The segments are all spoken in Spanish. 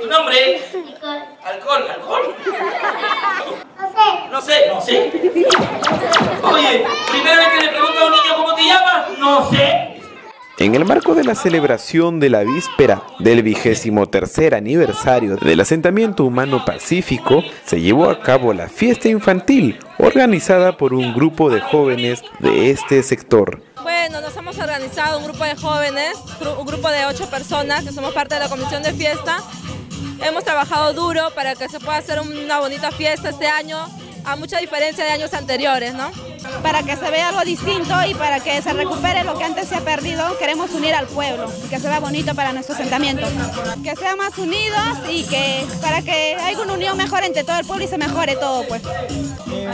¿Tu nombre? Alcohol, alcohol. No sé. No sé, no sé. Oye, primera vez que le pregunto a un niño cómo te llamas, no sé. En el marco de la celebración de la víspera del vigésimo tercer aniversario del asentamiento humano pacífico, se llevó a cabo la fiesta infantil organizada por un grupo de jóvenes de este sector. Bueno, nos hemos organizado un grupo de jóvenes, un grupo de ocho personas que somos parte de la comisión de fiesta. Hemos trabajado duro para que se pueda hacer una bonita fiesta este año, a mucha diferencia de años anteriores, ¿no? Para que se vea algo distinto y para que se recupere lo que antes se ha perdido, queremos unir al pueblo y que se vea bonito para nuestro asentamiento. Que sean más unidos y que para que haya una unión mejor entre todo el pueblo y se mejore todo, pues.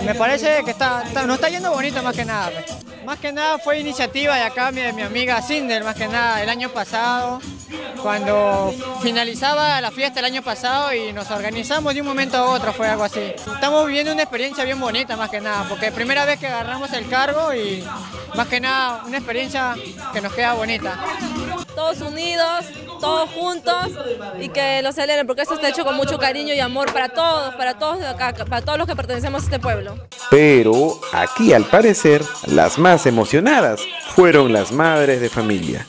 me parece que está, nos está yendo bonito más que nada. Pues. Más que nada fue iniciativa de acá de mi amiga Cinder, más que nada el año pasado cuando finalizaba la fiesta el año pasado y nos organizamos de un momento a otro, fue algo así. Estamos viviendo una experiencia bien bonita más que nada, porque es primera vez que agarramos el cargo y más que nada una experiencia que nos queda bonita. Todos unidos, todos juntos y que lo celebren, porque esto está hecho con mucho cariño y amor para todos, para todos para todos los que pertenecemos a este pueblo. Pero aquí al parecer las más emocionadas fueron las madres de familia.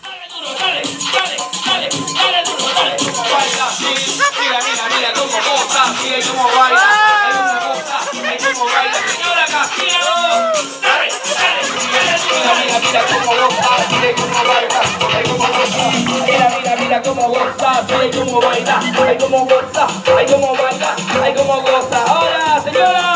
Cómo goza, goza, goza.